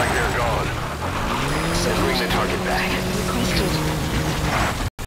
like they're gone. Sentries at target.